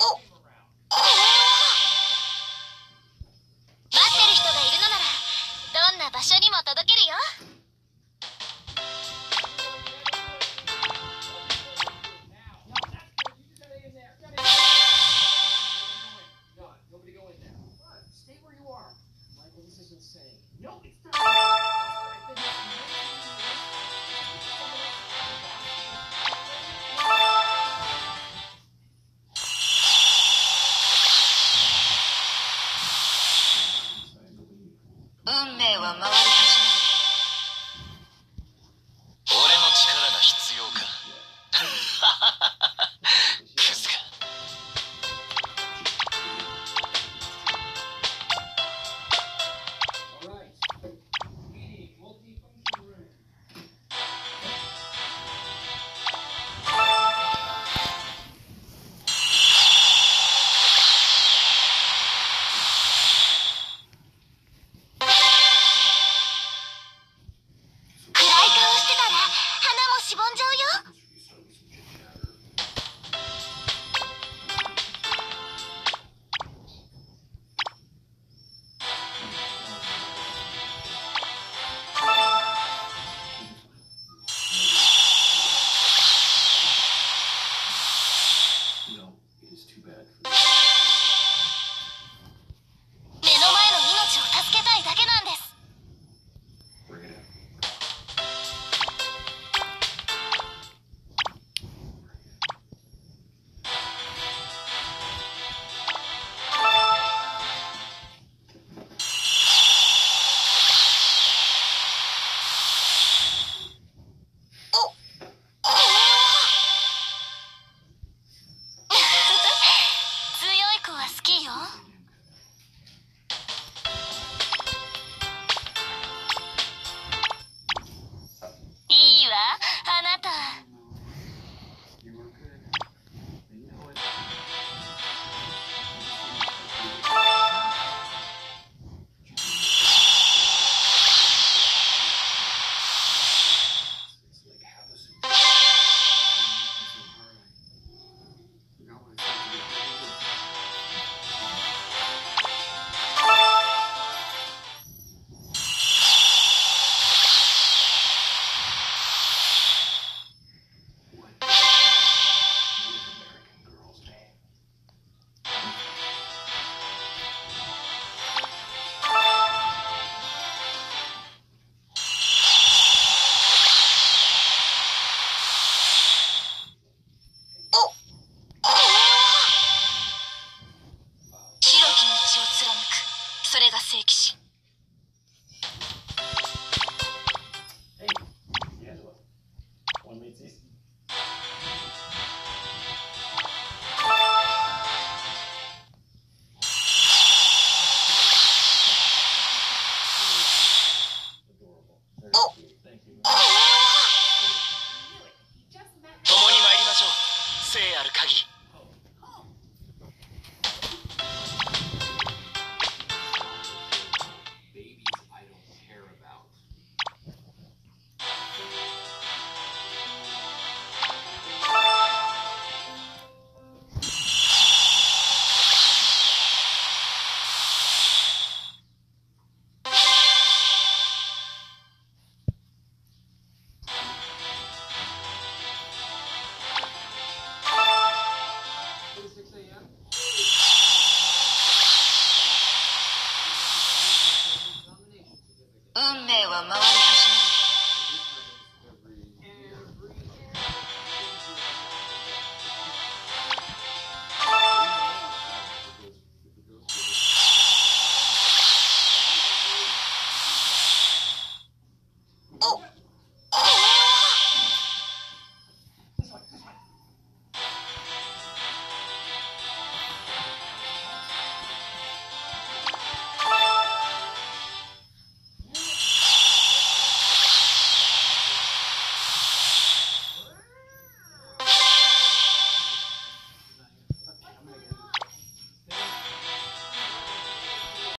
Oh. 運命は回る。